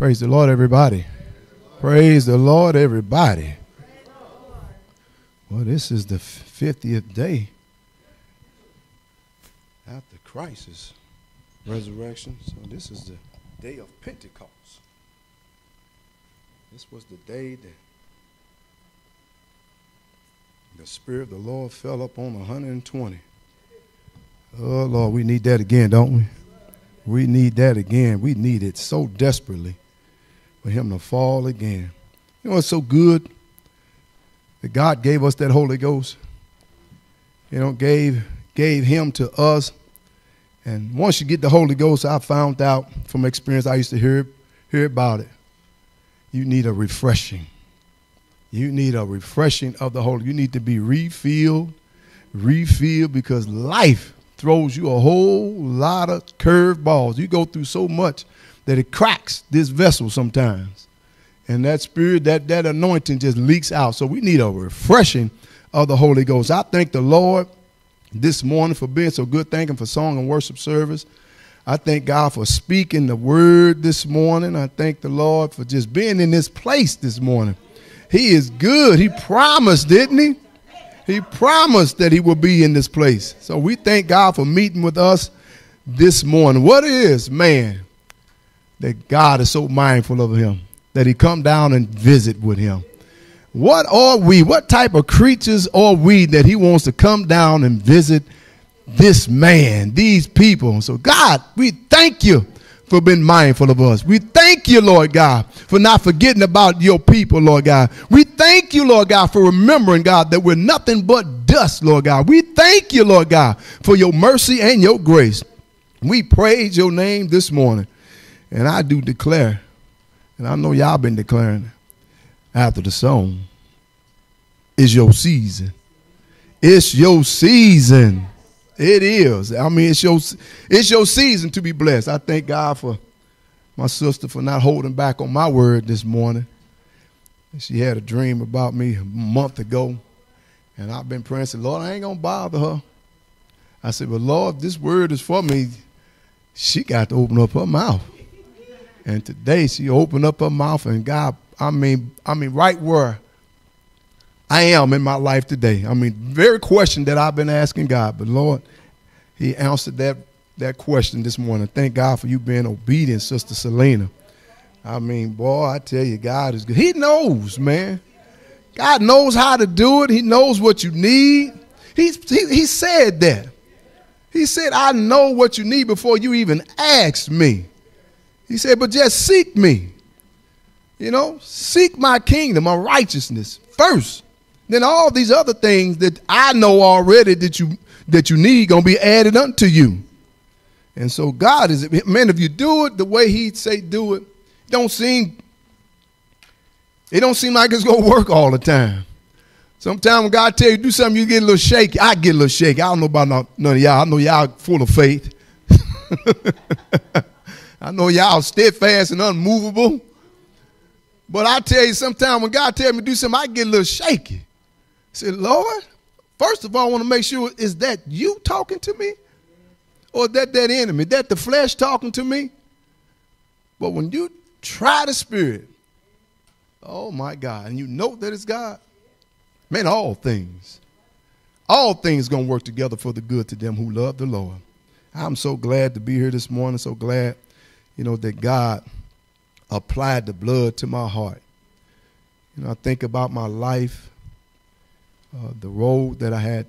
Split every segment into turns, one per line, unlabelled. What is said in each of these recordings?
Praise the Lord, everybody. Praise the Lord, everybody. Well, this is the 50th day after Christ's resurrection. So, this is the day of Pentecost. This was the day that the Spirit of the Lord fell upon 120. Oh, Lord, we need that again, don't we? We need that again. We need it so desperately for him to fall again. You know it's so good that God gave us that Holy Ghost. You know, gave gave him to us. And once you get the Holy Ghost, I found out from experience, I used to hear hear about it. You need a refreshing. You need a refreshing of the Holy. You need to be refilled, refilled because life throws you a whole lot of curved balls. You go through so much that it cracks this vessel sometimes. And that spirit, that, that anointing just leaks out. So we need a refreshing of the Holy Ghost. I thank the Lord this morning for being so good. Thank Him for song and worship service. I thank God for speaking the word this morning. I thank the Lord for just being in this place this morning. He is good. He promised, didn't He? He promised that he will be in this place. So we thank God for meeting with us this morning. What is man that God is so mindful of him that he come down and visit with him? What are we? What type of creatures are we that he wants to come down and visit this man, these people? So God, we thank you for being mindful of us. We thank you, Lord God, for not forgetting about your people, Lord God. We thank you, Lord God, for remembering, God, that we're nothing but dust, Lord God. We thank you, Lord God, for your mercy and your grace. We praise your name this morning. And I do declare, and I know y'all been declaring after the song, it's your season. It's your season. It is. I mean, it's your it's your season to be blessed. I thank God for my sister for not holding back on my word this morning. She had a dream about me a month ago, and I've been praying. Said, Lord, I ain't gonna bother her. I said, Well, Lord, this word is for me. She got to open up her mouth, and today she opened up her mouth, and God, I mean, I mean, right where I am in my life today. I mean, very question that I've been asking God, but Lord, He answered that that question this morning. Thank God for you being obedient, Sister Selena. I mean, boy, I tell you, God is good. He knows, man. God knows how to do it. He knows what you need. He's, he, he said that. He said, I know what you need before you even ask me. He said, but just seek me. You know, seek my kingdom, my righteousness first then all these other things that I know already that you that you need gonna be added unto you. And so God is man, if you do it the way He say do it, it don't seem it don't seem like it's gonna work all the time. Sometimes when God tell you do something, you get a little shaky. I get a little shaky. I don't know about none of y'all. I know y'all full of faith. I know y'all steadfast and unmovable. But I tell you, sometimes when God tell me to do something, I get a little shaky. I said, Lord, first of all, I want to make sure is that you talking to me? Or that that enemy? That the flesh talking to me? But when you try the spirit, oh my God, and you know that it's God, man, all things, all things gonna work together for the good to them who love the Lord. I'm so glad to be here this morning, so glad, you know, that God applied the blood to my heart. You know, I think about my life uh, the road that I had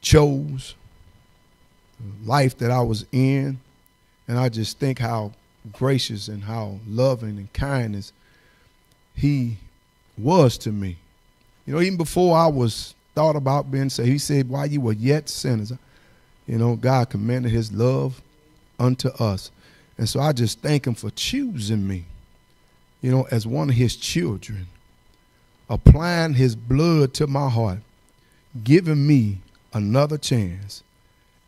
chose, life that I was in, and I just think how gracious and how loving and kindness he was to me. You know, even before I was thought about being saved, he said, while you were yet sinners, you know, God commended his love unto us. And so I just thank him for choosing me, you know, as one of his children applying his blood to my heart, giving me another chance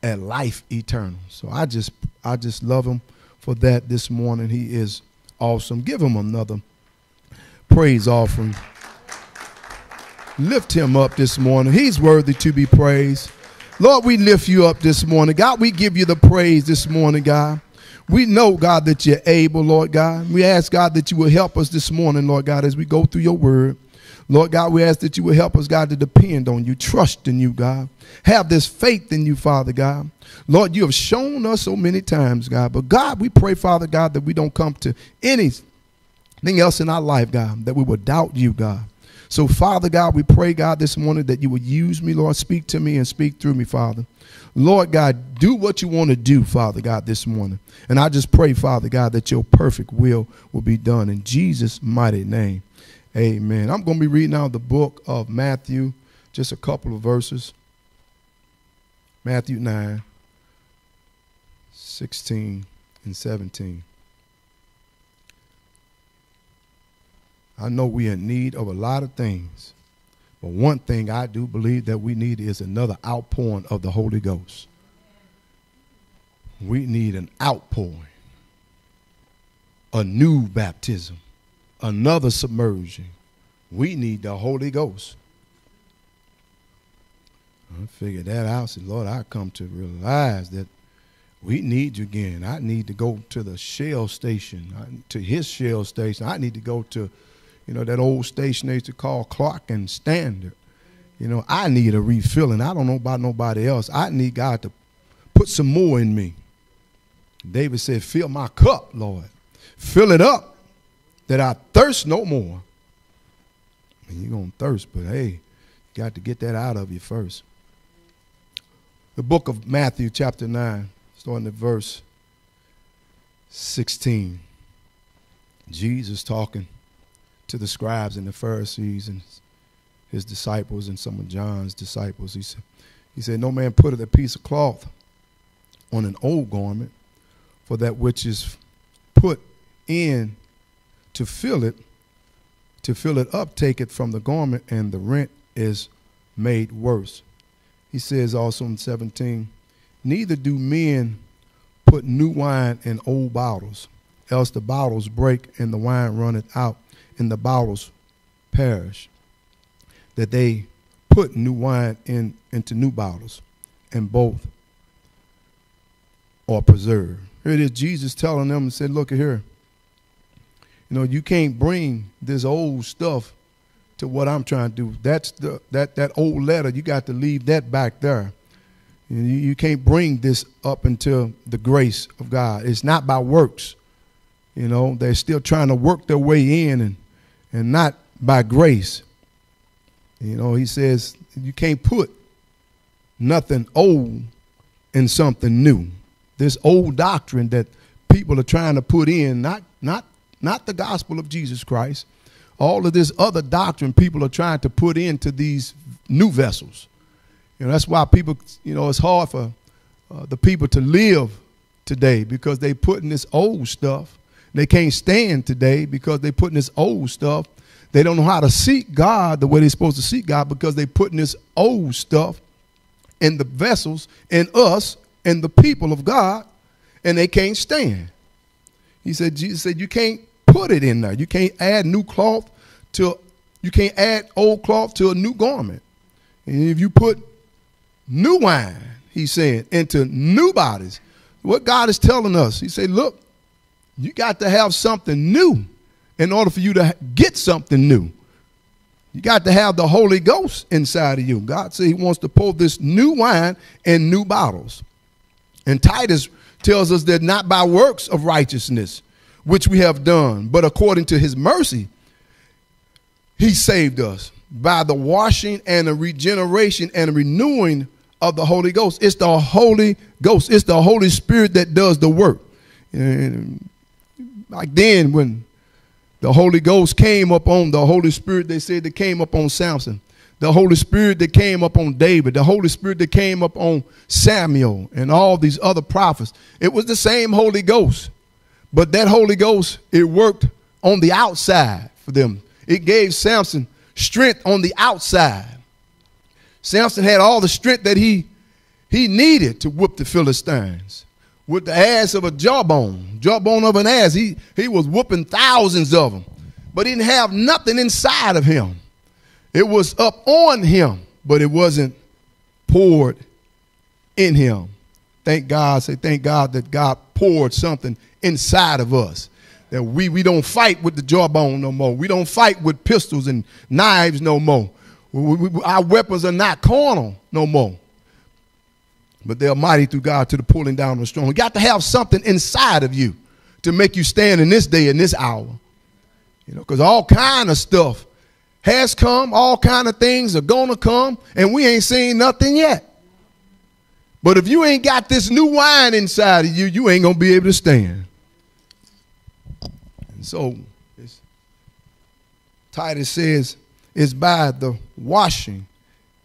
at life eternal. So I just I just love him for that this morning. He is awesome. Give him another praise offering. Lift him up this morning. He's worthy to be praised. Lord, we lift you up this morning. God, we give you the praise this morning, God. We know, God, that you're able, Lord God. We ask, God, that you will help us this morning, Lord God, as we go through your word. Lord God, we ask that you will help us, God, to depend on you, trust in you, God. Have this faith in you, Father God. Lord, you have shown us so many times, God. But God, we pray, Father God, that we don't come to anything else in our life, God, that we will doubt you, God. So, Father God, we pray, God, this morning that you would use me, Lord. Speak to me and speak through me, Father. Lord God, do what you want to do, Father God, this morning. And I just pray, Father God, that your perfect will will be done in Jesus' mighty name. Amen. I'm going to be reading out the book of Matthew, just a couple of verses. Matthew 9, 16 and 17. I know we're in need of a lot of things. But one thing I do believe that we need is another outpouring of the Holy Ghost. We need an outpouring, a new baptism, another submersion. We need the Holy Ghost. I figured that out. I said, Lord, I come to realize that we need you again. I need to go to the Shell station, to his Shell station. I need to go to you know, that old station they used to call Clark and Standard. You know, I need a refilling. I don't know about nobody else. I need God to put some more in me. David said, Fill my cup, Lord. Fill it up that I thirst no more. And you're going to thirst, but hey, you got to get that out of you first. The book of Matthew, chapter 9, starting at verse 16. Jesus talking to the scribes and the Pharisees and his disciples and some of John's disciples. He said, he said, No man putteth a piece of cloth on an old garment, for that which is put in to fill it, to fill it up, take it from the garment, and the rent is made worse. He says also in 17, Neither do men put new wine in old bottles, else the bottles break and the wine runneth out in the bottles perish, that they put new wine in into new bottles, and both are preserved. Here it is, Jesus telling them and said, Look at here. You know, you can't bring this old stuff to what I'm trying to do. That's the that that old letter, you got to leave that back there. You, you can't bring this up into the grace of God. It's not by works. You know, they're still trying to work their way in and and not by grace. You know, he says you can't put nothing old in something new. This old doctrine that people are trying to put in, not not not the gospel of Jesus Christ, all of this other doctrine people are trying to put into these new vessels. You know, that's why people, you know, it's hard for uh, the people to live today because they putting this old stuff they can't stand today because they're putting this old stuff. They don't know how to seek God the way they're supposed to seek God because they're putting this old stuff in the vessels, in us, and the people of God, and they can't stand. He said, Jesus said, you can't put it in there. You can't add new cloth to, you can't add old cloth to a new garment. And if you put new wine, he said, into new bodies, what God is telling us, he said, look, you got to have something new in order for you to get something new. You got to have the Holy Ghost inside of you. God said He wants to pour this new wine in new bottles. And Titus tells us that not by works of righteousness, which we have done, but according to His mercy, He saved us by the washing and the regeneration and renewing of the Holy Ghost. It's the Holy Ghost, it's the Holy Spirit that does the work. And like then when the Holy Ghost came upon the Holy Spirit, they said that came upon Samson. The Holy Spirit that came upon David, the Holy Spirit that came upon Samuel and all these other prophets. It was the same Holy Ghost. But that Holy Ghost, it worked on the outside for them. It gave Samson strength on the outside. Samson had all the strength that he he needed to whoop the Philistines with the ass of a jawbone, jawbone of an ass. He, he was whooping thousands of them, but he didn't have nothing inside of him. It was up on him, but it wasn't poured in him. Thank God, say thank God that God poured something inside of us. That we, we don't fight with the jawbone no more. We don't fight with pistols and knives no more. We, we, our weapons are not carnal no more. But they're mighty through God to the pulling down of the strong. You got to have something inside of you to make you stand in this day and this hour. You know, because all kind of stuff has come, all kind of things are gonna come, and we ain't seen nothing yet. But if you ain't got this new wine inside of you, you ain't gonna be able to stand. And so Titus says, it's by the washing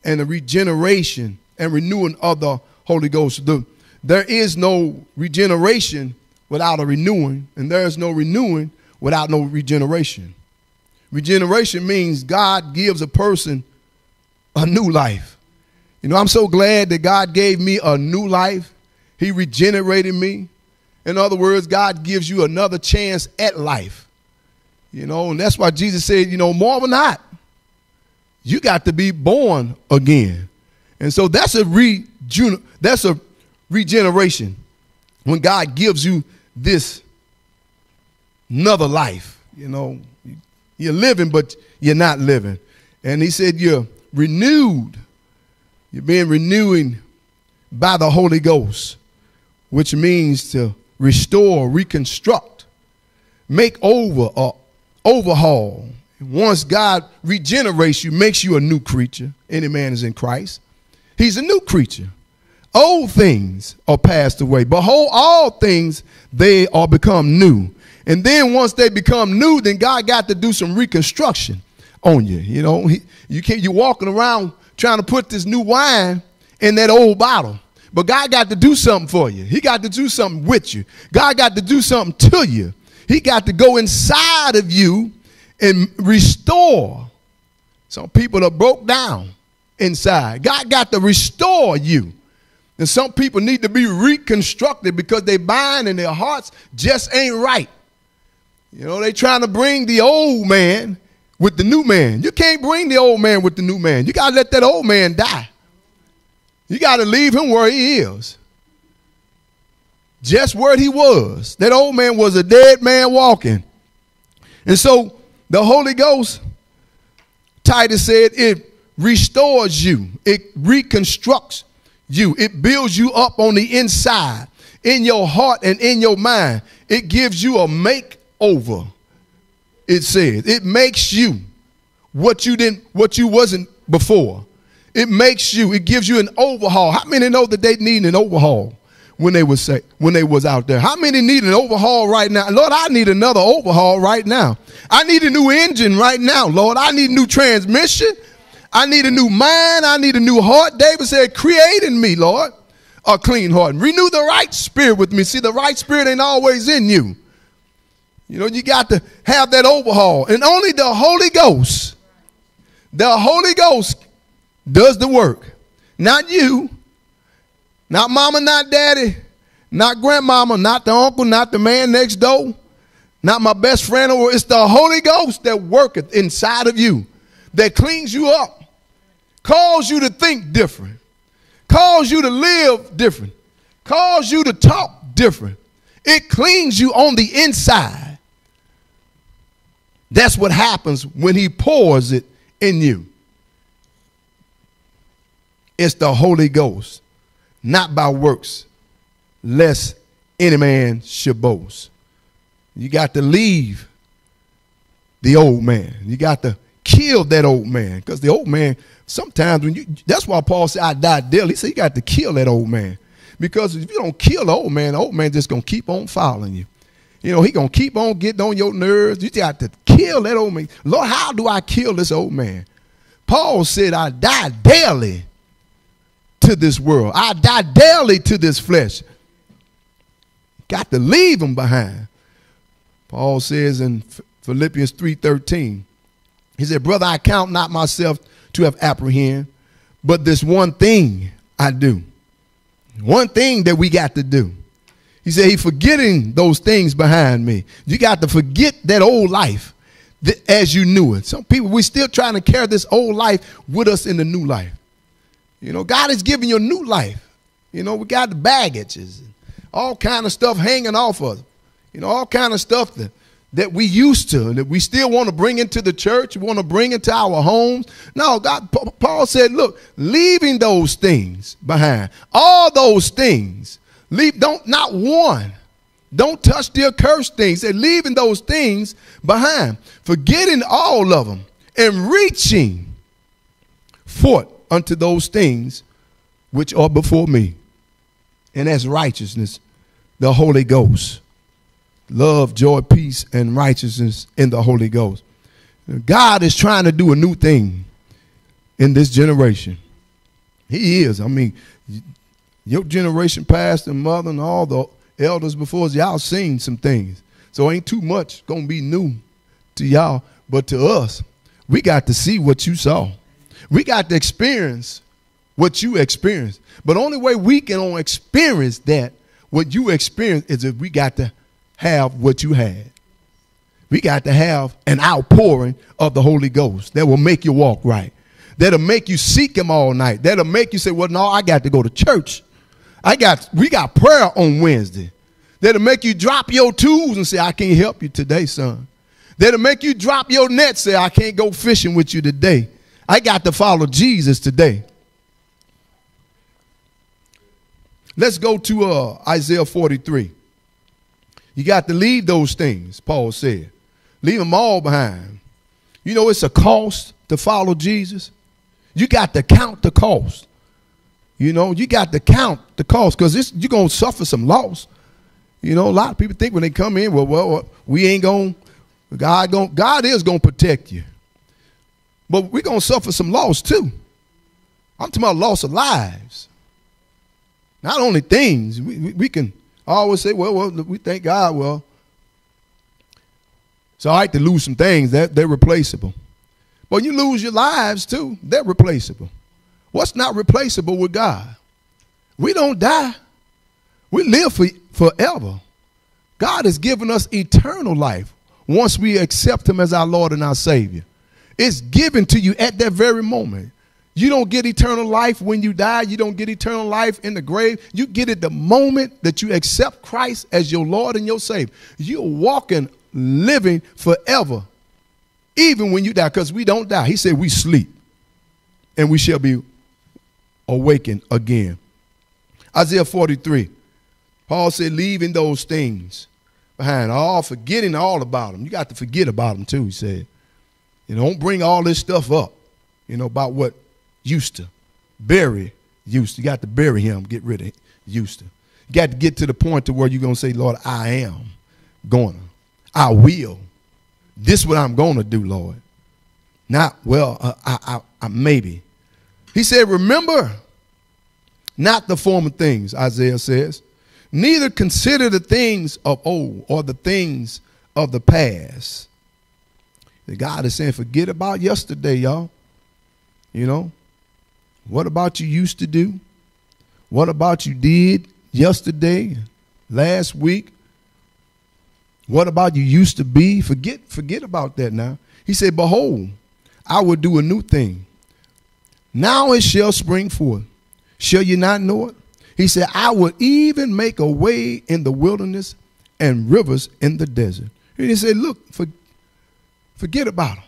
and the regeneration and renewing of the Holy Ghost. The, there is no regeneration without a renewing, and there is no renewing without no regeneration. Regeneration means God gives a person a new life. You know, I'm so glad that God gave me a new life. He regenerated me. In other words, God gives you another chance at life. You know, and that's why Jesus said, you know, more than not, you got to be born again. And so that's a re that's a regeneration when God gives you this another life. You know, you're living, but you're not living. And he said, You're renewed. You're being renewing by the Holy Ghost, which means to restore, reconstruct, make over, or overhaul. Once God regenerates you, makes you a new creature. Any man is in Christ. He's a new creature. Old things are passed away. Behold, all things they are become new. And then once they become new, then God got to do some reconstruction on you. You know, he, you can't you're walking around trying to put this new wine in that old bottle. But God got to do something for you. He got to do something with you. God got to do something to you. He got to go inside of you and restore. Some people are broke down inside. God got to restore you. And some people need to be reconstructed because they bind and their hearts just ain't right. You know, they trying to bring the old man with the new man. You can't bring the old man with the new man. You got to let that old man die. You got to leave him where he is. Just where he was. That old man was a dead man walking. And so the Holy Ghost, Titus said, it restores you, it reconstructs you, it builds you up on the inside, in your heart and in your mind. It gives you a makeover. It says it makes you what you didn't, what you wasn't before. It makes you, it gives you an overhaul. How many know that they need an overhaul when they was say, when they was out there? How many need an overhaul right now? Lord, I need another overhaul right now. I need a new engine right now, Lord. I need new transmission. I need a new mind. I need a new heart. David said, Create in me, Lord, a clean heart. Renew the right spirit with me. See, the right spirit ain't always in you. You know, you got to have that overhaul. And only the Holy Ghost, the Holy Ghost does the work. Not you, not mama, not daddy, not grandmama, not the uncle, not the man next door, not my best friend. It's the Holy Ghost that worketh inside of you, that cleans you up cause you to think different, cause you to live different, cause you to talk different. It cleans you on the inside. That's what happens when he pours it in you. It's the Holy Ghost, not by works, lest any man should boast. You got to leave the old man. You got to kill that old man. Because the old man sometimes when you that's why paul said i died daily. He said you got to kill that old man. Because if you don't kill the old man the old man just gonna keep on following you. You know he gonna keep on getting on your nerves. You got to kill that old man. Lord how do i kill this old man? Paul said i die daily to this world. I die daily to this flesh. Got to leave him behind. Paul says in philippians 3.13 he said, Brother, I count not myself to have apprehend, but this one thing I do. One thing that we got to do. He said, He forgetting those things behind me. You got to forget that old life that, as you knew it. Some people, we're still trying to carry this old life with us in the new life. You know, God is giving you a new life. You know, we got the baggages, all kind of stuff hanging off us. You know, all kind of stuff that, that we used to, that we still want to bring into the church, we want to bring into our homes. No, God, Paul said, look, leaving those things behind, all those things, leave, don't, not one. Don't touch the accursed things. They're leaving those things behind, forgetting all of them and reaching forth unto those things which are before me. And that's righteousness, the Holy Ghost. Love, joy, peace, and righteousness in the Holy Ghost. God is trying to do a new thing in this generation. He is. I mean, your generation past and mother and all the elders before us, y'all seen some things. So ain't too much gonna be new to y'all. But to us, we got to see what you saw. We got to experience what you experienced. But only way we can experience that, what you experienced, is if we got to have what you had. We got to have an outpouring of the Holy Ghost that will make you walk right. That'll make you seek him all night. That'll make you say, Well, no, I got to go to church. I got we got prayer on Wednesday. That'll make you drop your tools and say, I can't help you today, son. That'll make you drop your net, say, I can't go fishing with you today. I got to follow Jesus today. Let's go to uh, Isaiah 43. You got to leave those things, Paul said. Leave them all behind. You know, it's a cost to follow Jesus. You got to count the cost. You know, you got to count the cost because you're going to suffer some loss. You know, a lot of people think when they come in, well, well, we ain't going, God going, God is going to protect you. But we're going to suffer some loss too. I'm talking about loss of lives. Not only things, we, we, we can always say, well, well, we thank God. Well, it's all right to lose some things, that they're replaceable. But you lose your lives too, they're replaceable. What's not replaceable with God? We don't die. We live for, forever. God has given us eternal life once we accept him as our Lord and our Savior. It's given to you at that very moment. You don't get eternal life when you die. You don't get eternal life in the grave. You get it the moment that you accept Christ as your Lord and your Savior. You're walking, living forever, even when you die, because we don't die. He said we sleep and we shall be awakened again. Isaiah 43. Paul said, leaving those things behind, all forgetting all about them. You got to forget about them too, he said. You don't bring all this stuff up, you know, about what used to. Bury to. You got to bury him, get rid of to. You got to get to the point to where you're going to say, Lord, I am going to. I will. This what I'm going to do, Lord. Not, well, uh, I, I, I, maybe. He said, remember not the former things, Isaiah says. Neither consider the things of old or the things of the past. The God is saying, forget about yesterday, y'all. You know, what about you used to do? What about you did yesterday, last week? What about you used to be? Forget, forget about that now. He said, Behold, I will do a new thing. Now it shall spring forth. Shall you not know it? He said, I will even make a way in the wilderness and rivers in the desert. And he said, Look, for, forget about them.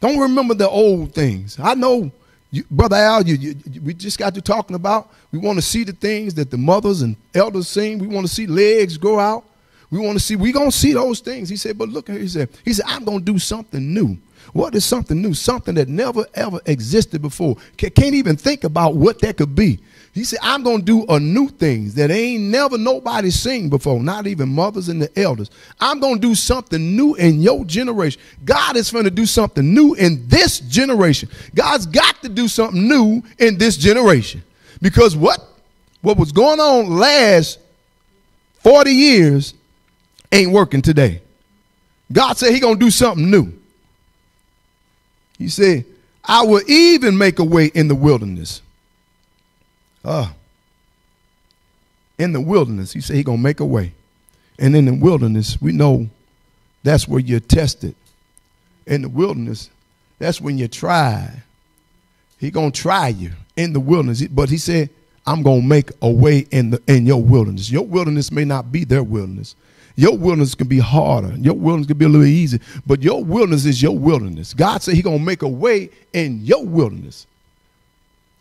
Don't remember the old things. I know you, Brother Al, you, you, we just got to talking about. We want to see the things that the mothers and elders seen. We want to see legs grow out. We want to see. We gonna see those things. He said, but look, he said, he said, I'm gonna do something new. What is something new? Something that never ever existed before. Can't even think about what that could be. He said, I'm going to do a new things that ain't never nobody seen before, not even mothers and the elders. I'm going to do something new in your generation. God is going to do something new in this generation. God's got to do something new in this generation. Because what, what was going on last 40 years ain't working today. God said he going to do something new. He said, I will even make a way in the wilderness uh, in the wilderness, he said he gonna make a way. And in the wilderness, we know that's where you're tested. In the wilderness, that's when you try. He gonna try you in the wilderness. But he said, I'm going to make a way in, the, in your wilderness. Your wilderness may not be their wilderness. Your wilderness can be harder. Your wilderness can be a little easier. But your wilderness is your wilderness. God said He gonna make a way in your wilderness.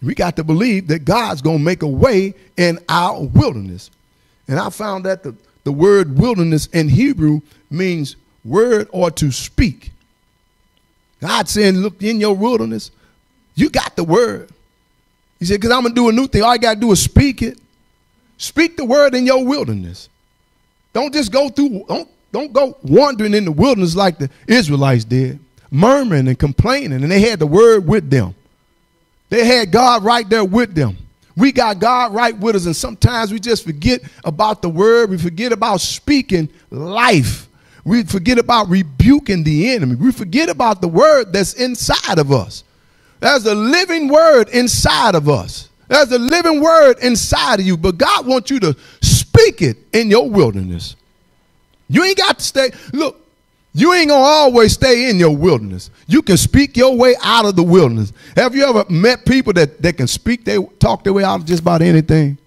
We got to believe that God's gonna make a way in our wilderness. And I found that the, the word wilderness in Hebrew means word or to speak. God saying, look in your wilderness, you got the word. He said, because I'm gonna do a new thing. All you gotta do is speak it. Speak the word in your wilderness. Don't just go through, don't, don't go wandering in the wilderness like the Israelites did, murmuring and complaining, and they had the word with them. They had God right there with them. We got God right with us, and sometimes we just forget about the word. We forget about speaking life. We forget about rebuking the enemy. We forget about the word that's inside of us. There's a living word inside of us. There's a living word inside of you, but God wants you to Speak it in your wilderness. You ain't got to stay. Look, you ain't gonna always stay in your wilderness. You can speak your way out of the wilderness. Have you ever met people that, that can speak, they talk their way out of just about anything?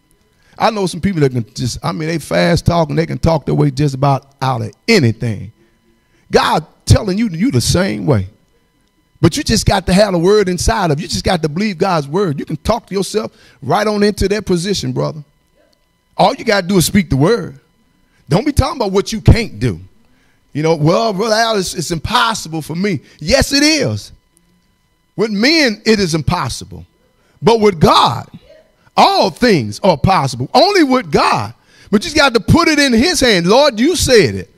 I know some people that can just, I mean, they fast talking, they can talk their way just about out of anything. God telling you you the same way. But you just got to have the word inside of you. You just got to believe God's word. You can talk to yourself right on into that position, brother. All you got to do is speak the word. Don't be talking about what you can't do. You know, well, Brother Al, it's, it's impossible for me. Yes, it is. With men, it is impossible. But with God, all things are possible. Only with God. But you got to put it in his hand. Lord, you said it.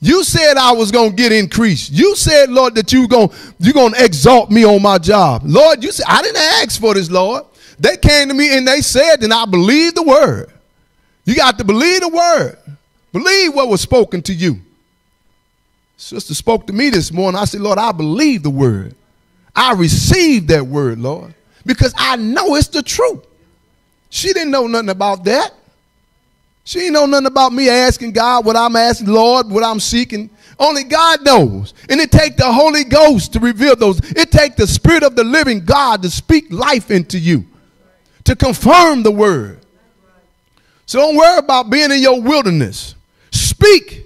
You said I was going to get increased. You said, Lord, that you going you're going to exalt me on my job. Lord, you said I didn't ask for this, Lord. They came to me and they said, and I believed the word. You got to believe the word. Believe what was spoken to you. Sister spoke to me this morning. I said, Lord, I believe the word. I received that word, Lord, because I know it's the truth. She didn't know nothing about that. She didn't know nothing about me asking God what I'm asking, Lord, what I'm seeking. Only God knows. And it takes the Holy Ghost to reveal those. It takes the Spirit of the living God to speak life into you, to confirm the word. So don't worry about being in your wilderness. Speak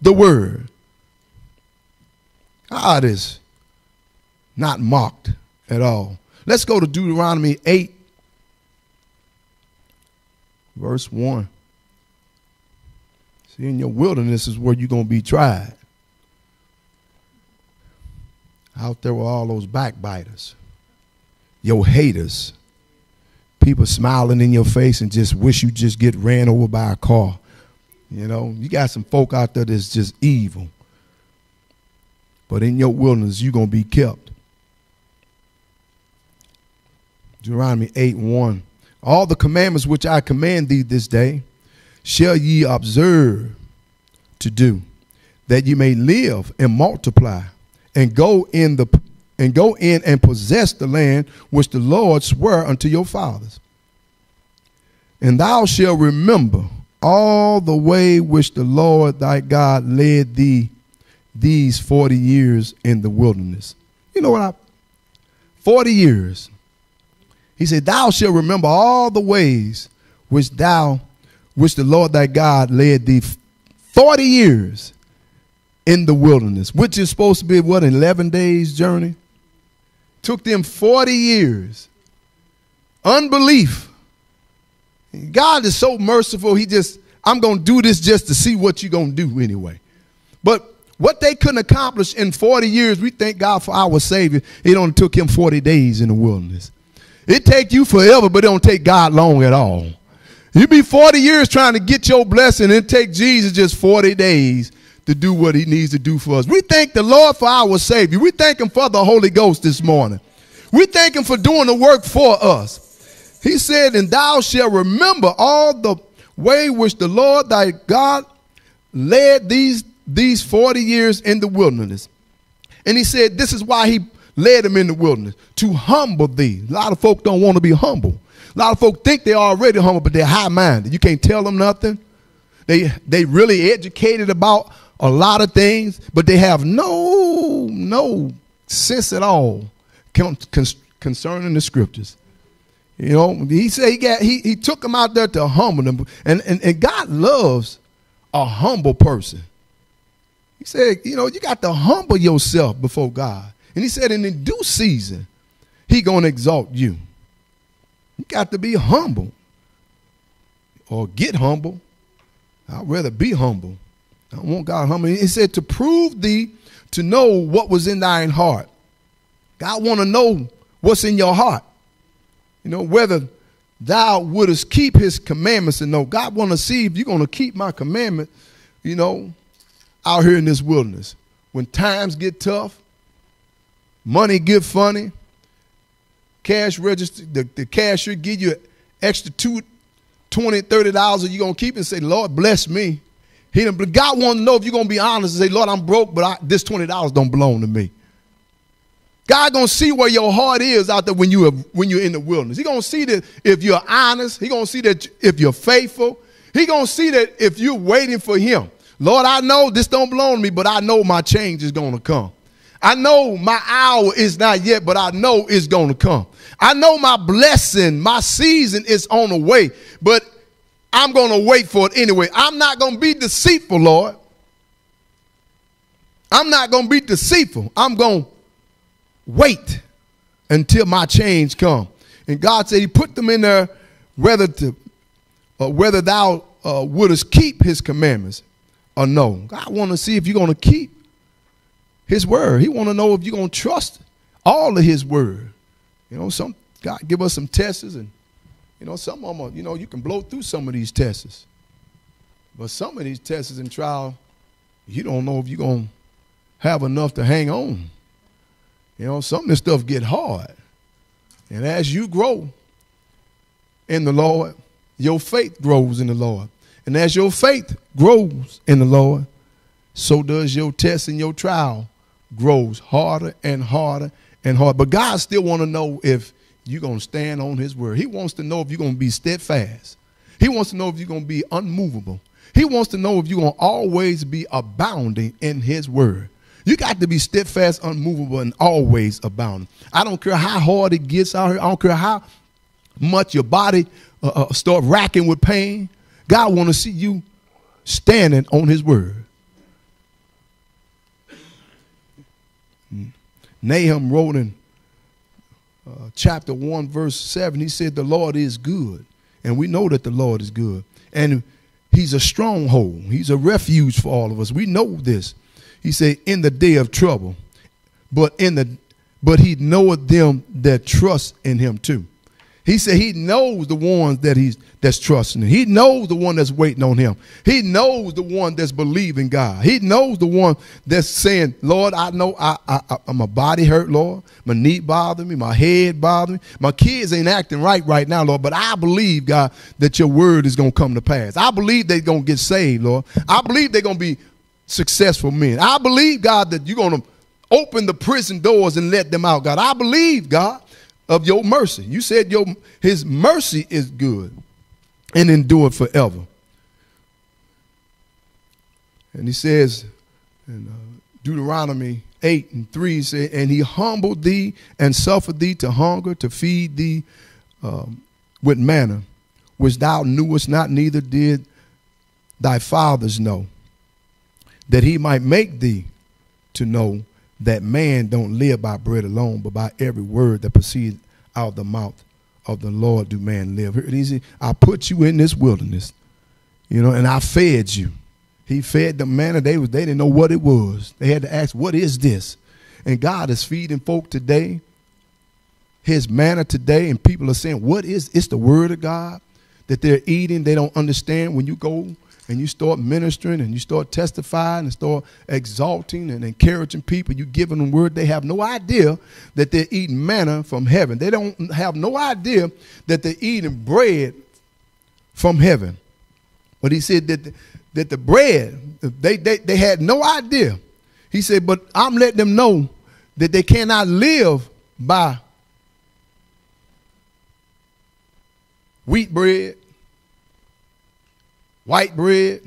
the word. God is not mocked at all. Let's go to Deuteronomy 8, verse 1. See, in your wilderness is where you're going to be tried. Out there with all those backbiters, your haters, people smiling in your face and just wish you just get ran over by a car. You know, you got some folk out there that's just evil. But in your wilderness, you're going to be kept. Deuteronomy 8 1. All the commandments which I command thee this day shall ye observe to do, that ye may live and multiply and go in the and go in and possess the land which the Lord sware unto your fathers. And thou shalt remember all the way which the Lord thy God led thee these 40 years in the wilderness. You know what I 40 years. He said, Thou shalt remember all the ways which thou, which the Lord thy God led thee 40 years in the wilderness, which is supposed to be what, 11 days journey? Took them 40 years. Unbelief. God is so merciful. He just, I'm going to do this just to see what you're going to do anyway. But what they couldn't accomplish in 40 years, we thank God for our Savior. It only took him 40 days in the wilderness. It take you forever, but it don't take God long at all. You be 40 years trying to get your blessing, and take Jesus just 40 days to do what he needs to do for us. We thank the Lord for our Savior. We thank him for the Holy Ghost this morning. We thank him for doing the work for us. He said, and thou shalt remember all the way which the Lord thy God led these, these 40 years in the wilderness. And he said, this is why he led them in the wilderness, to humble thee. A lot of folk don't want to be humble. A lot of folk think they're already humble, but they're high-minded. You can't tell them nothing. They, they really educated about a lot of things, but they have no, no sense at all concerning the scriptures. You know, he said he got he, he took them out there to humble them. And, and, and God loves a humble person. He said, you know, you got to humble yourself before God. And he said, and in due season, he gonna exalt you. You got to be humble. Or get humble. I'd rather be humble. I want God humble. He said to prove thee to know what was in thine heart. God want to know what's in your heart. You know, whether thou wouldst keep his commandments and know. God want to see if you're going to keep my commandment, you know, out here in this wilderness. When times get tough, money get funny, cash register, the, the cashier give you extra two, 20 $30 are you're going to keep and say, Lord, bless me. He God want to know if you're to be honest and say, Lord, I'm broke, but I, this $20 don't belong to me. God gonna see where your heart is out there when you are, when you're in the wilderness. He gonna see that if you're honest. He gonna see that if you're faithful. He gonna see that if you're waiting for Him. Lord, I know this don't belong to me, but I know my change is gonna come. I know my hour is not yet, but I know it's gonna come. I know my blessing, my season is on the way, but I'm gonna wait for it anyway. I'm not gonna be deceitful, Lord. I'm not gonna be deceitful. I'm gonna wait until my change come. And God said he put them in there whether to uh, whether thou uh, wouldst keep his commandments or no. God want to see if you're going to keep his word. He want to know if you're going to trust all of his word. You know, some God give us some tests and you know, some of them, are, you know, you can blow through some of these tests. But some of these tests and trial, you don't know if you're going to have enough to hang on. You know, some of this stuff get hard. And as you grow in the Lord, your faith grows in the Lord. And as your faith grows in the Lord, so does your test and your trial grows harder and harder and harder. But God still want to know if you're going to stand on his word. He wants to know if you're going to be steadfast. He wants to know if you're going to be unmovable. He wants to know if you're going to always be abounding in his word. You got to be steadfast, unmovable, and always abounding. I don't care how hard it gets out here. I don't care how much your body uh, uh, start racking with pain. God want to see you standing on His word. Nahum wrote in uh, chapter 1, verse 7, he said, The Lord is good. And we know that the Lord is good. And he's a stronghold, he's a refuge for all of us. We know this. He said, in the day of trouble, but in the but he knoweth them that trust in him too. He said he knows the ones that he's that's trusting. He knows the one that's waiting on him. He knows the one that's believing God. He knows the one that's saying, Lord, I know I, I, I my body hurt, Lord. My knee bother me. My head bother me. My kids ain't acting right right now, Lord. But I believe, God, that your word is going to come to pass. I believe they're going to get saved, Lord. I believe they're going to be successful men. I believe, God, that you're going to open the prison doors and let them out, God. I believe, God, of your mercy. You said your his mercy is good and endure forever. And he says in uh, Deuteronomy 8 and 3, he said, And he humbled thee and suffered thee to hunger, to feed thee um, with manna, which thou knewest not, neither did thy fathers know that he might make thee to know that man don't live by bread alone, but by every word that proceeds out of the mouth of the Lord do man live. Easy. I put you in this wilderness, you know, and I fed you. He fed the manna. They was they didn't know what it was. They had to ask, "What is this?" And God is feeding folk today. His manna today, and people are saying, "What is?" It's the word of God that they're eating. They don't understand when you go and you start ministering and you start testifying and start exalting and encouraging people, you giving them word, they have no idea that they're eating manna from heaven. They don't have no idea that they're eating bread from heaven. But he said that the, that the bread, they, they, they had no idea. He said, but I'm letting them know that they cannot live by wheat bread white bread,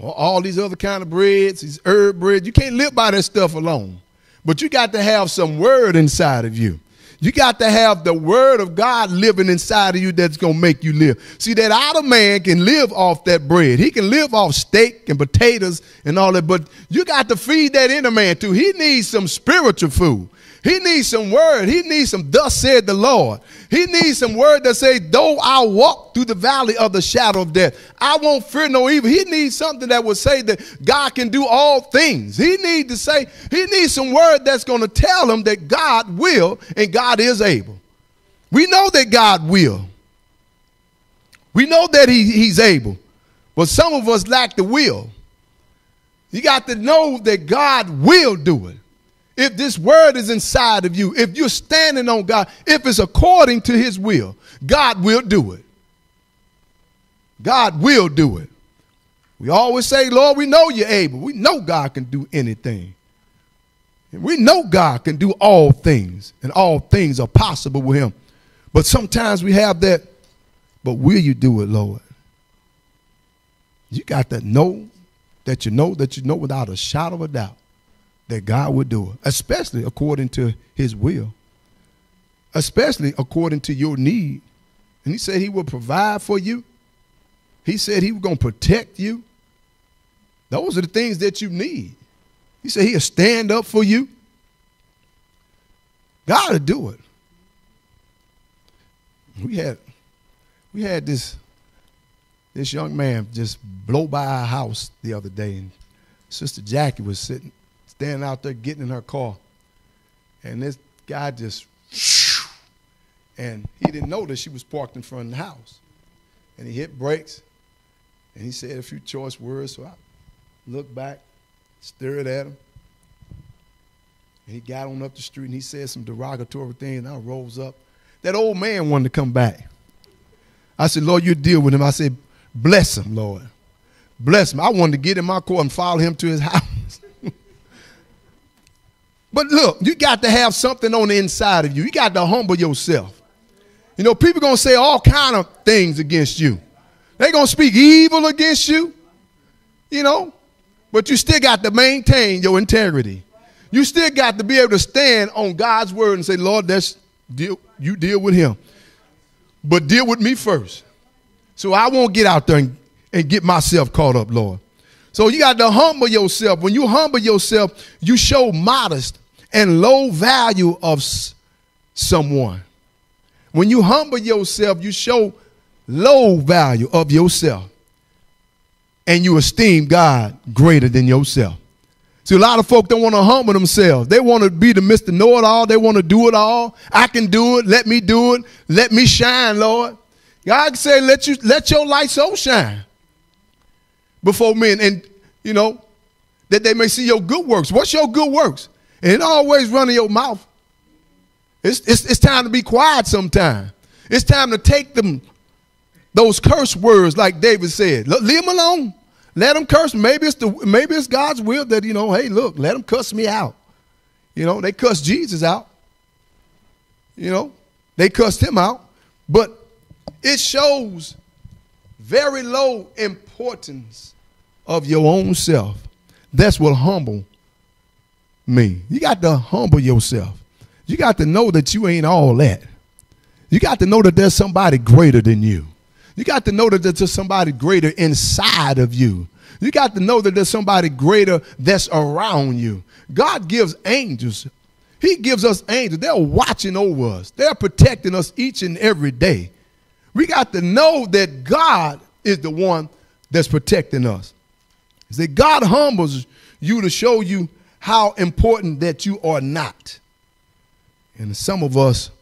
all these other kind of breads, these herb breads. You can't live by that stuff alone. But you got to have some word inside of you. You got to have the word of God living inside of you that's going to make you live. See, that outer man can live off that bread. He can live off steak and potatoes and all that, but you got to feed that inner man too. He needs some spiritual food. He needs some word. He needs some thus said the Lord. He needs some word that say, though I walk through the valley of the shadow of death, I won't fear no evil. He needs something that would say that God can do all things. He needs to say, he needs some word that's going to tell him that God will and God is able. We know that God will. We know that he, he's able. But some of us lack the will. You got to know that God will do it if this word is inside of you, if you're standing on God, if it's according to his will, God will do it. God will do it. We always say, Lord, we know you're able. We know God can do anything. And we know God can do all things, and all things are possible with him. But sometimes we have that, but will you do it, Lord? You got to know that you know that you know without a shadow of a doubt that God would do it, especially according to his will, especially according to your need. And he said he will provide for you. He said he was going to protect you. Those are the things that you need. He said he'll stand up for you. God will do it. We had we had this this young man just blow by our house the other day, and Sister Jackie was sitting standing out there getting in her car. And this guy just, and he didn't know that she was parked in front of the house. And he hit brakes, and he said a few choice words. So I looked back, stared at him. And he got on up the street and he said some derogatory things. And I rose up. That old man wanted to come back. I said, Lord, you deal with him. I said, bless him, Lord. Bless him. I wanted to get in my car and follow him to his house. But look, you got to have something on the inside of you. You got to humble yourself. You know, people going to say all kind of things against you. They're going to speak evil against you, you know, but you still got to maintain your integrity. You still got to be able to stand on God's word and say, Lord, that's deal, you deal with him. But deal with me first. So I won't get out there and, and get myself caught up, Lord. So you got to humble yourself. When you humble yourself, you show modest and low value of someone. When you humble yourself, you show low value of yourself. And you esteem God greater than yourself. See, a lot of folk don't want to humble themselves. They want to be the Mr. Know It All. They want to do it all. I can do it. Let me do it. Let me shine, Lord. God say, let you let your light so shine before men. And you know, that they may see your good works. What's your good works? And always running your mouth. It's, it's, it's time to be quiet sometime. It's time to take them, those curse words, like David said. Leave them alone. Let them curse. Maybe it's the maybe it's God's will that you know. Hey, look, let them cuss me out. You know, they cussed Jesus out. You know, they cussed him out, but it shows very low importance of your own self. That's what humble me. You got to humble yourself. You got to know that you ain't all that. You got to know that there's somebody greater than you. You got to know that there's somebody greater inside of you. You got to know that there's somebody greater that's around you. God gives angels. He gives us angels. They're watching over us. They're protecting us each and every day. We got to know that God is the one that's protecting us. That God humbles you to show you how important that you are not. And some of us,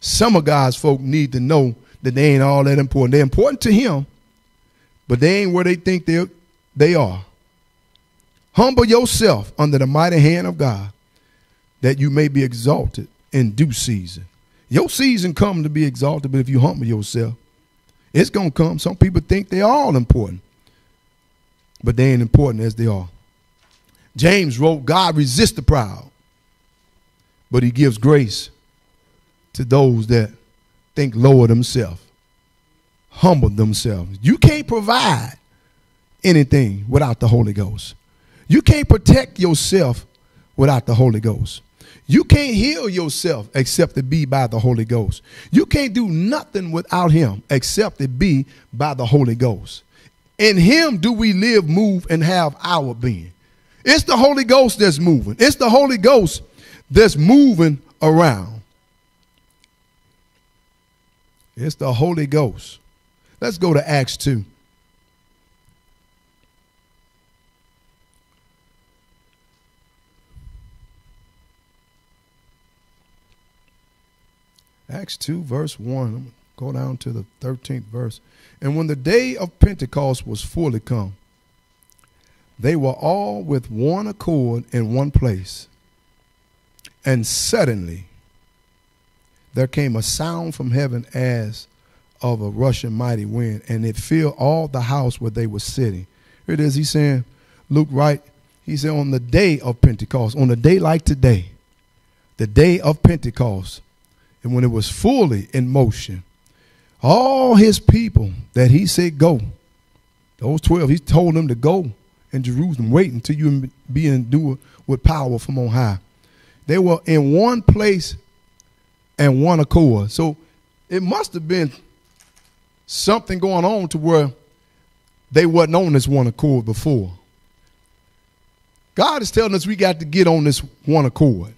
some of God's folk need to know that they ain't all that important. They're important to Him, but they ain't where they think they they are. Humble yourself under the mighty hand of God, that you may be exalted in due season. Your season come to be exalted, but if you humble yourself, it's gonna come. Some people think they're all important, but they ain't important as they are. James wrote, God resists the proud, but he gives grace to those that think lower themselves, humble themselves. You can't provide anything without the Holy Ghost. You can't protect yourself without the Holy Ghost. You can't heal yourself except it be by the Holy Ghost. You can't do nothing without Him except it be by the Holy Ghost. In Him do we live, move, and have our being. It's the Holy Ghost that's moving. It's the Holy Ghost that's moving around. It's the Holy Ghost. Let's go to Acts 2. Acts 2, verse 1. Go down to the 13th verse. And when the day of Pentecost was fully come, they were all with one accord in one place. And suddenly there came a sound from heaven as of a rushing mighty wind, and it filled all the house where they were sitting. Here it is, he's saying, Luke, right? He said, on the day of Pentecost, on a day like today, the day of Pentecost, and when it was fully in motion, all his people that he said go, those 12, he told them to go in Jerusalem, wait until you be endued with power from on high. They were in one place and one accord. So it must have been something going on to where they wasn't on this one accord before. God is telling us we got to get on this one accord.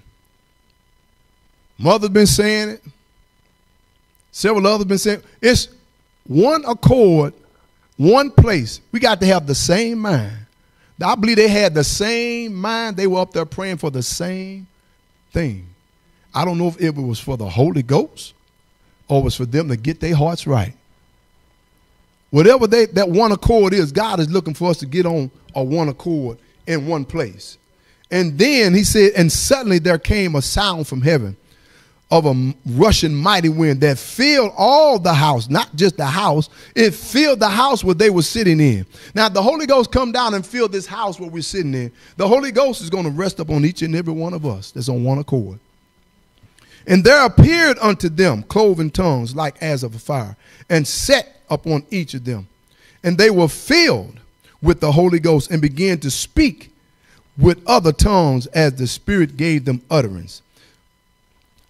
Mother's been saying it. Several others been saying it's one accord, one place. We got to have the same mind. I believe they had the same mind. They were up there praying for the same thing. I don't know if it was for the Holy Ghost or it was for them to get their hearts right. Whatever they, that one accord is, God is looking for us to get on a one accord in one place. And then he said, and suddenly there came a sound from heaven of a rushing mighty wind that filled all the house, not just the house, it filled the house where they were sitting in. Now, the Holy Ghost come down and fill this house where we're sitting in. The Holy Ghost is going to rest upon each and every one of us that's on one accord. And there appeared unto them cloven tongues like as of a fire, and set upon each of them. And they were filled with the Holy Ghost and began to speak with other tongues as the Spirit gave them utterance.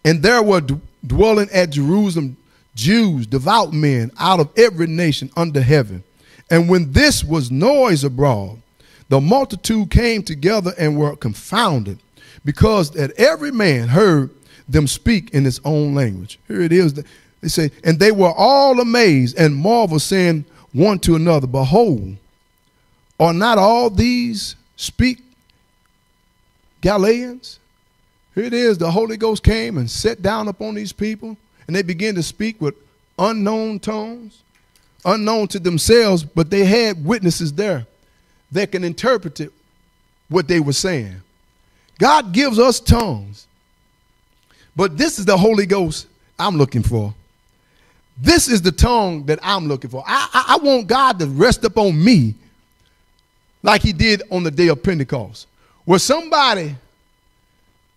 And there were dwelling at Jerusalem Jews, devout men out of every nation under heaven. And when this was noise abroad, the multitude came together and were confounded, because that every man heard them speak in his own language. Here it is. They say, and they were all amazed and marveled, saying one to another, Behold, are not all these speak Galileans? Here it is. The Holy Ghost came and sat down upon these people, and they began to speak with unknown tongues, unknown to themselves, but they had witnesses there that can interpret it, what they were saying. God gives us tongues, but this is the Holy Ghost I'm looking for. This is the tongue that I'm looking for. I, I, I want God to rest upon me like he did on the day of Pentecost, where somebody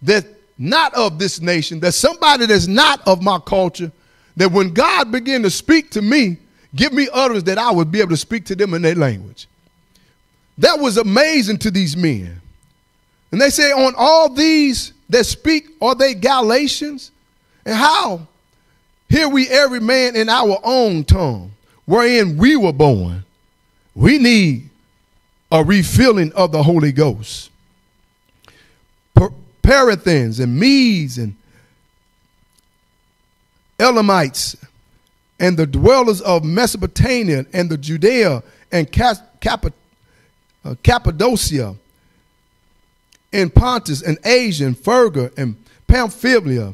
that's not of this nation, that somebody that's not of my culture, that when God began to speak to me, give me utterance that I would be able to speak to them in their language. That was amazing to these men. And they say, on all these that speak, are they Galatians? And how? Hear we every man in our own tongue, wherein we were born. We need a refilling of the Holy Ghost. Parthians and Medes and Elamites and the dwellers of Mesopotamia and the Judea and Cap- uh, Cappadocia and Pontus and Asia and Phrygia and Pamphylia,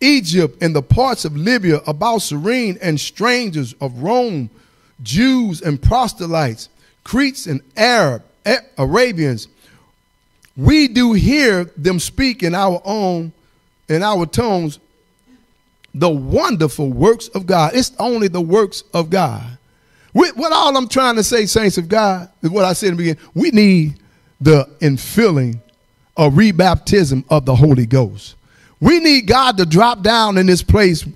Egypt and the parts of Libya about Cyrene and strangers of Rome, Jews and proselytes, Cretes and Arab, Arabians, we do hear them speak in our own, in our tones, the wonderful works of God. It's only the works of God. What all I'm trying to say, saints of God, is what I said in the beginning. We need the infilling, a rebaptism of the Holy Ghost. We need God to drop down in this place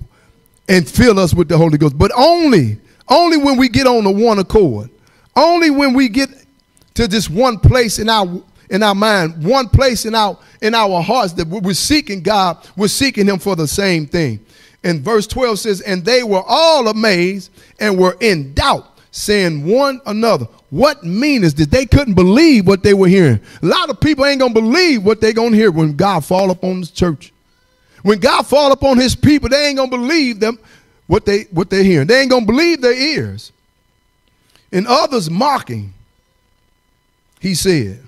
and fill us with the Holy Ghost. But only, only when we get on the one accord. Only when we get to this one place in our in our mind, one place in our in our hearts that we're seeking God, we're seeking Him for the same thing. And verse 12 says, And they were all amazed and were in doubt, saying one another, What meanest that they couldn't believe what they were hearing? A lot of people ain't gonna believe what they're gonna hear when God fall upon the church. When God fall upon his people, they ain't gonna believe them what they what they're hearing. They ain't gonna believe their ears. And others mocking, he said.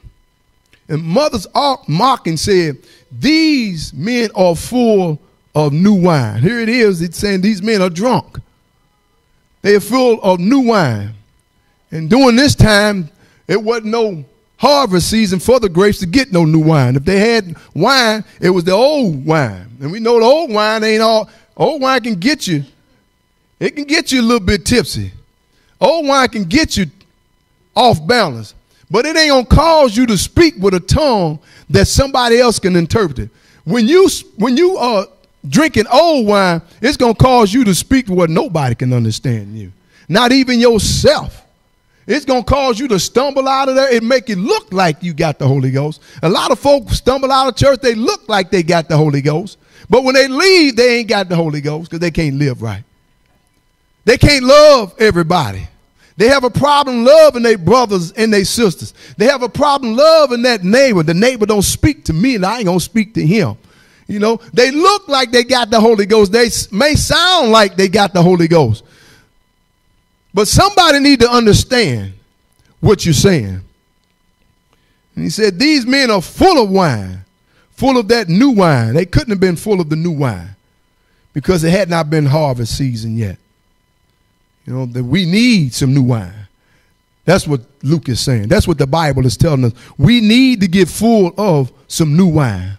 And mothers mocking said, These men are full of new wine. Here it is, it's saying these men are drunk. They are full of new wine. And during this time, it wasn't no harvest season for the grapes to get no new wine. If they had wine, it was the old wine. And we know the old wine ain't all, old wine can get you, it can get you a little bit tipsy. Old wine can get you off balance. But it ain't gonna cause you to speak with a tongue that somebody else can interpret. It. When you when you are drinking old wine, it's gonna cause you to speak what nobody can understand you, not even yourself. It's gonna cause you to stumble out of there and make it look like you got the Holy Ghost. A lot of folks stumble out of church, they look like they got the Holy Ghost, but when they leave, they ain't got the Holy Ghost because they can't live right. They can't love everybody. They have a problem loving their brothers and their sisters. They have a problem loving that neighbor. The neighbor don't speak to me and I ain't going to speak to him. You know, they look like they got the Holy Ghost. They may sound like they got the Holy Ghost. But somebody need to understand what you're saying. And he said, these men are full of wine, full of that new wine. They couldn't have been full of the new wine because it had not been harvest season yet. You know, that we need some new wine. That's what Luke is saying. That's what the Bible is telling us. We need to get full of some new wine.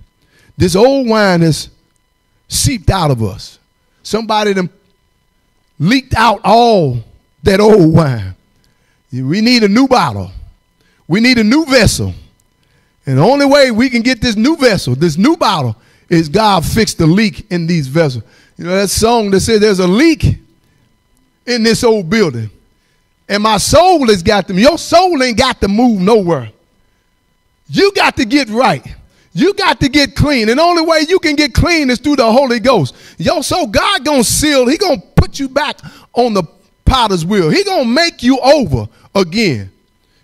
This old wine has seeped out of us. Somebody them leaked out all that old wine. We need a new bottle. We need a new vessel. And the only way we can get this new vessel, this new bottle, is God fix the leak in these vessels. You know that song that says there's a leak in this old building. And my soul has got them. Your soul ain't got to move nowhere. You got to get right. You got to get clean. And the only way you can get clean is through the Holy Ghost. Yo, so God gonna seal, He gonna put you back on the potter's wheel. He gonna make you over again.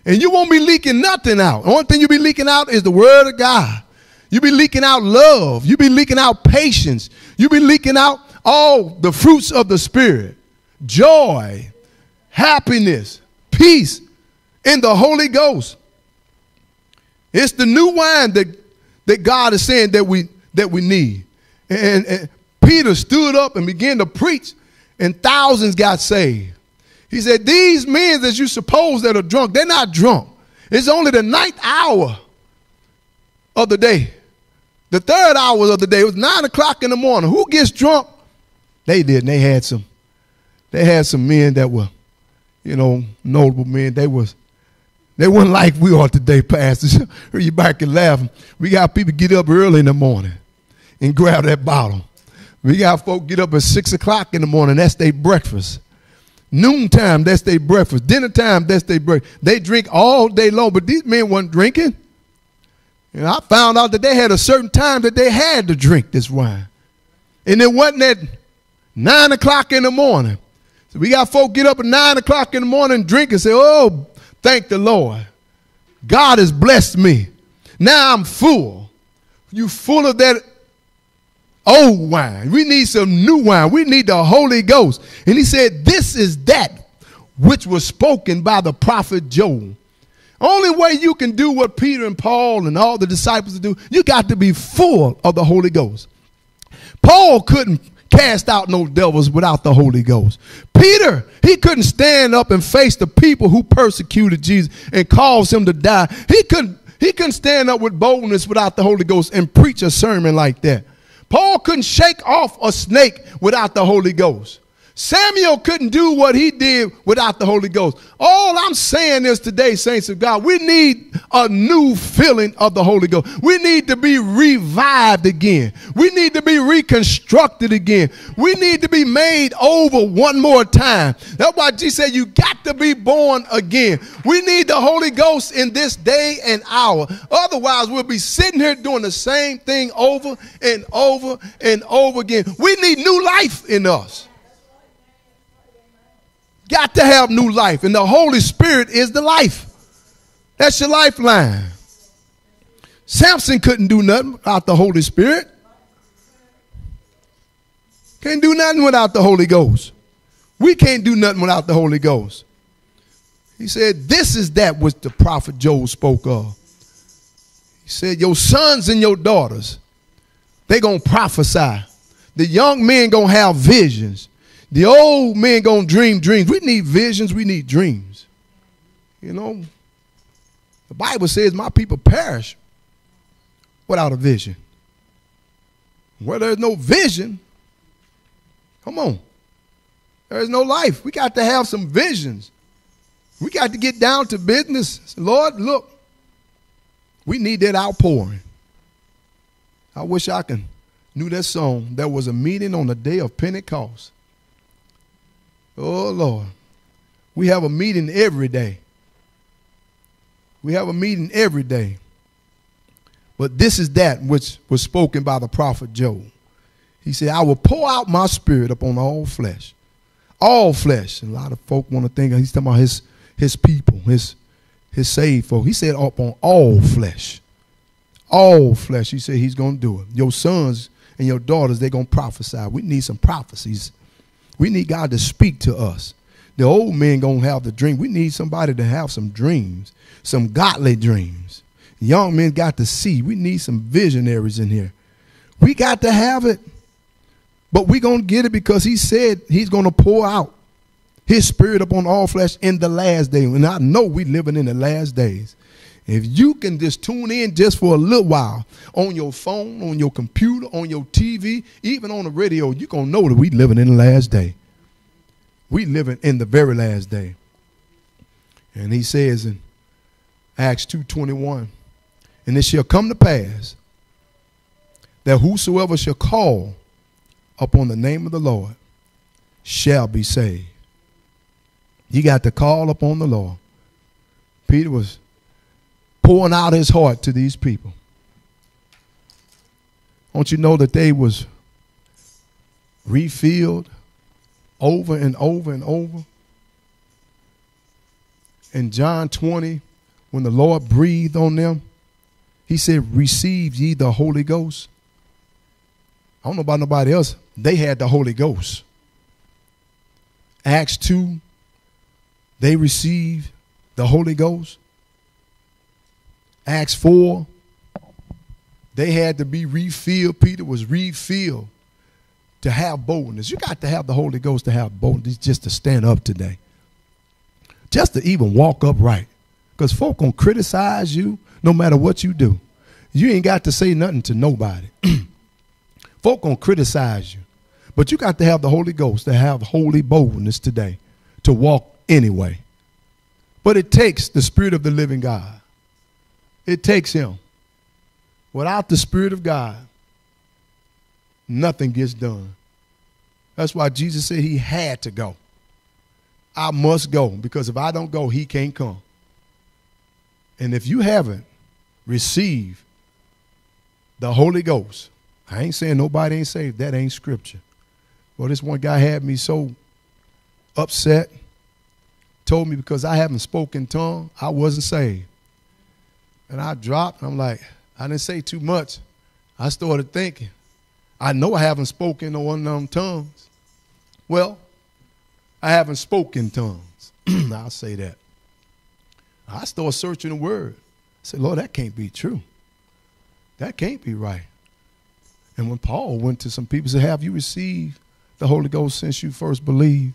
And you won't be leaking nothing out. The only thing you be leaking out is the word of God. You be leaking out love. You be leaking out patience. You be leaking out all the fruits of the Spirit joy, happiness, peace in the Holy Ghost. It's the new wine that, that God is saying that we that we need. And, and Peter stood up and began to preach, and thousands got saved. He said, These men that you suppose that are drunk, they're not drunk. It's only the ninth hour of the day. The third hour of the day. It was nine o'clock in the morning. Who gets drunk? They did, and they had some they had some men that were, you know, notable men. They was they weren't like we are today, pastors. you back and laughing. We got people get up early in the morning and grab that bottle. We got folk get up at six o'clock in the morning. That's their breakfast. Noontime, that's their breakfast. Dinner time, that's their breakfast. They drink all day long, but these men weren't drinking. And I found out that they had a certain time that they had to drink this wine. And it wasn't at nine o'clock in the morning. So we got folk get up at nine o'clock in the morning drink and say, Oh, thank the Lord. God has blessed me. Now I'm full. You full of that old wine. We need some new wine. We need the Holy Ghost. And he said, This is that which was spoken by the prophet Joel. Only way you can do what Peter and Paul and all the disciples do, you got to be full of the Holy Ghost. Paul couldn't cast out no devils without the Holy Ghost. Peter, he couldn't stand up and face the people who persecuted Jesus and caused him to die. He couldn't, he couldn't stand up with boldness without the Holy Ghost and preach a sermon like that. Paul couldn't shake off a snake without the Holy Ghost. Samuel couldn't do what he did without the Holy Ghost. All I'm saying is today, saints of God, we need a new filling of the Holy Ghost. We need to be revived again. We need to be reconstructed again. We need to be made over one more time. That's why Jesus said you got to be born again. We need the Holy Ghost in this day and hour. Otherwise, we'll be sitting here doing the same thing over and over and over again. We need new life in us got to have new life, and the Holy Spirit is the life. That's your lifeline. Samson couldn't do nothing without the Holy Spirit. Can't do nothing without the Holy Ghost. We can't do nothing without the Holy Ghost. He said, This is that which the prophet Joel spoke of. He said, Your sons and your daughters, they gonna prophesy. The young men gonna have visions. The old men gonna dream dreams. We need visions, we need dreams. You know, the Bible says, My people perish without a vision. Where there's no vision, come on, there is no life. We got to have some visions. We got to get down to business. Lord, look, we need that outpouring. I wish I could knew that song. There was a meeting on the day of Pentecost. Oh, Lord. We have a meeting every day. We have a meeting every day. But this is that which was spoken by the prophet Joel. He said, I will pour out my spirit upon all flesh. All flesh. And a lot of folk want to think he's talking about his, his people, his, his saved folk. He said, upon all flesh. All flesh. He said he's going to do it. Your sons and your daughters, they're going to prophesy. We need some prophecies we need God to speak to us. The old men gonna have the dream. We need somebody to have some dreams, some godly dreams. Young men got to see. We need some visionaries in here. We got to have it. But we gonna get it because he said he's gonna pour out his spirit upon all flesh in the last day. And I know we living in the last days. If you can just tune in just for a little while on your phone, on your computer, on your TV, even on the radio, you're going to know that we living in the last day. We living in the very last day. And he says in Acts 2.21, And it shall come to pass that whosoever shall call upon the name of the Lord shall be saved. You got to call upon the Lord. Peter was pouring out his heart to these people. Don't you know that they was refilled over and over and over? In John 20, when the Lord breathed on them, he said, Receive ye the Holy Ghost. I don't know about nobody else. They had the Holy Ghost. Acts 2, they received the Holy Ghost. Acts 4, they had to be refilled. Peter was refilled to have boldness. You got to have the Holy Ghost to have boldness just to stand up today. Just to even walk upright. Because folk gonna criticize you no matter what you do. You ain't got to say nothing to nobody. folk gonna criticize you. But you got to have the Holy Ghost to have holy boldness today to walk anyway. But it takes the Spirit of the living God it takes him. Without the Spirit of God, nothing gets done. That's why Jesus said he had to go. I must go because if I don't go, he can't come. And if you haven't received the Holy Ghost, I ain't saying nobody ain't saved. That ain't scripture. Well, this one guy had me so upset, told me because I haven't spoken tongue, I wasn't saved. And I dropped. I'm like, I didn't say too much. I started thinking, I know I haven't spoken of them tongues. Well, I haven't spoken tongues. I'll say that. I started searching the word. I said, Lord, that can't be true. That can't be right. And when Paul went to some people, said, Have you received the Holy Ghost since you first believed?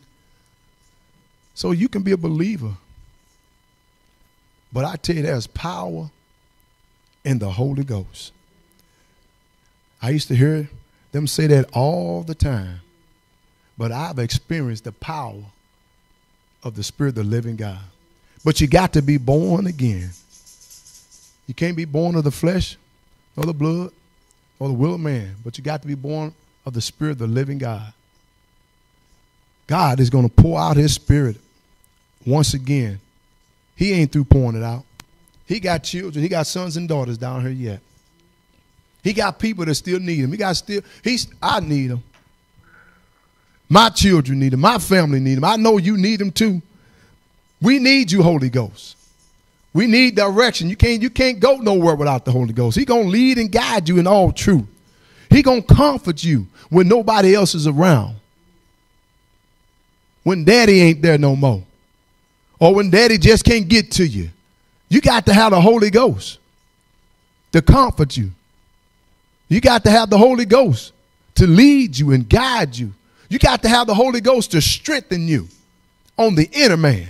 So you can be a believer. But I tell you, there's power in the Holy Ghost. I used to hear them say that all the time. but I've experienced the power of the Spirit of the living God. But you got to be born again. You can't be born of the flesh or the blood or the will of man, but you got to be born of the Spirit of the living God. God is going to pour out his Spirit once again. He ain't through pouring it out. He got children, he got sons and daughters down here yet. He got people that still need him. He got still, he's, I need him. My children need him. My family need him. I know you need him too. We need you, Holy Ghost. We need direction. You can't, you can't go nowhere without the Holy Ghost. He gonna lead and guide you in all truth. He gonna comfort you when nobody else is around. When daddy ain't there no more. Or when daddy just can't get to you. You got to have the Holy Ghost to comfort you. You got to have the Holy Ghost to lead you and guide you. You got to have the Holy Ghost to strengthen you on the inner man.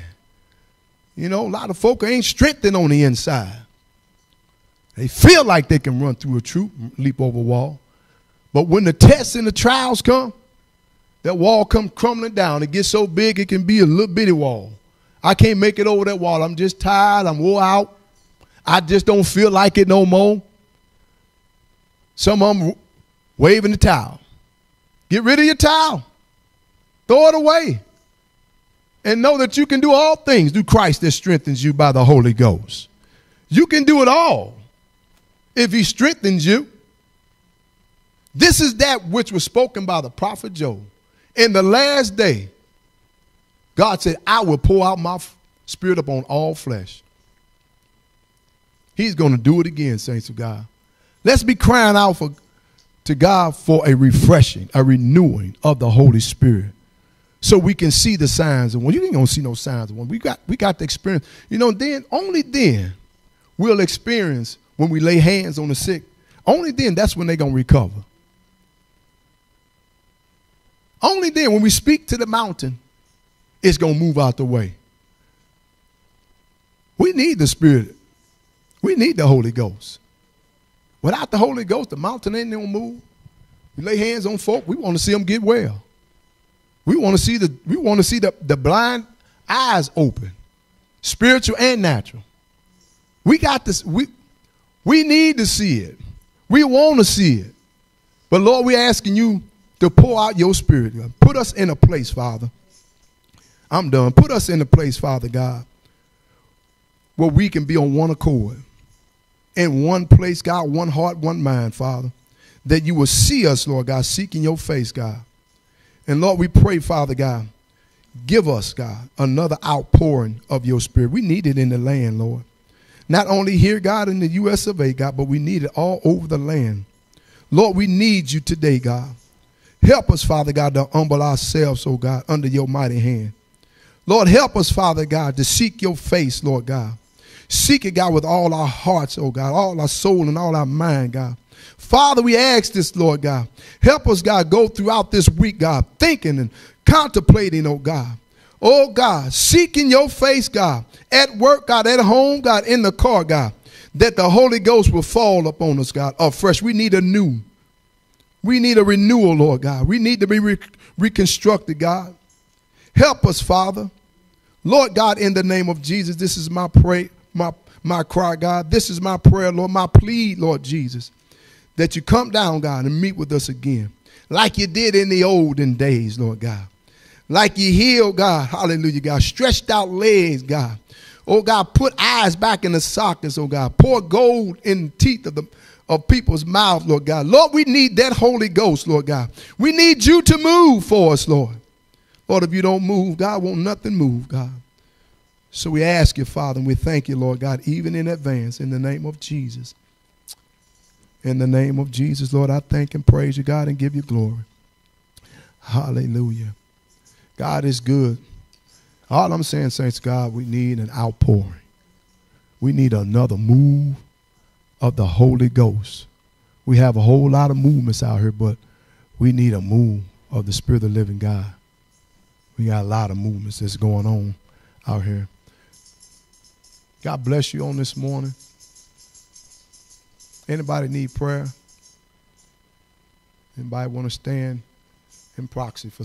You know, a lot of folk ain't strengthened on the inside. They feel like they can run through a troop, leap over a wall. But when the tests and the trials come, that wall come crumbling down. It gets so big it can be a little bitty wall. I can't make it over that wall. I'm just tired. I'm wore out. I just don't feel like it no more. Some of them waving the towel. Get rid of your towel. Throw it away. And know that you can do all things through Christ that strengthens you by the Holy Ghost. You can do it all if he strengthens you. This is that which was spoken by the prophet Joel. In the last day, God said, I will pour out my spirit upon all flesh. He's going to do it again, saints of God. Let's be crying out for, to God for a refreshing, a renewing of the Holy Spirit. So we can see the signs and when you ain't gonna see no signs when we got we got the experience. You know, then only then we'll experience when we lay hands on the sick. Only then that's when they're gonna recover. Only then when we speak to the mountain, it's going to move out the way. We need the Spirit. We need the Holy Ghost. Without the Holy Ghost, the mountain ain't going to move. We lay hands on folk, we want to see them get well. We want to see the we want to see the, the blind eyes open, spiritual and natural. We got this. We we need to see it. We want to see it. But Lord, we're asking you to pour out your spirit. Put us in a place, Father. I'm done. Put us in a place, Father God, where we can be on one accord. In one place, God, one heart, one mind, Father. That you will see us, Lord God, seeking your face, God. And Lord, we pray, Father God, give us, God, another outpouring of your spirit. We need it in the land, Lord. Not only here, God, in the U.S. of A, God, but we need it all over the land. Lord, we need you today, God. Help us, Father God, to humble ourselves, oh God, under your mighty hand. Lord, help us, Father God, to seek your face, Lord God. Seek it, God, with all our hearts, oh God, all our soul and all our mind, God. Father, we ask this, Lord God. Help us, God, go throughout this week, God, thinking and contemplating, oh God. Oh God, seeking your face, God, at work, God, at home, God, in the car, God, that the Holy Ghost will fall upon us, God, afresh. We need a new. We need a renewal, Lord God. We need to be re- reconstructed, God. Help us, Father. Lord God, in the name of Jesus, this is my pray, my, my cry, God. This is my prayer, Lord, my plea, Lord Jesus, that you come down, God, and meet with us again, like you did in the olden days, Lord God. Like you healed, God, hallelujah, God. Stretched out legs, God. Oh God, put eyes back in the sockets, oh God. Pour gold in the teeth of the of people's mouths, Lord God. Lord, we need that Holy Ghost, Lord God. We need you to move for us, Lord. Lord, if you don't move, God won't nothing move, God. So we ask you, Father, and we thank you, Lord God, even in advance, in the name of Jesus. In the name of Jesus, Lord, I thank and praise you, God, and give you glory. Hallelujah. God is good. All I'm saying, saints, God, we need an outpouring. We need another move of the Holy Ghost. We have a whole lot of movements out here, but we need a move of the Spirit of the living God. We got a lot of movements that's going on out here. God bless you on this morning. Anybody need prayer? Anybody want to stand in proxy for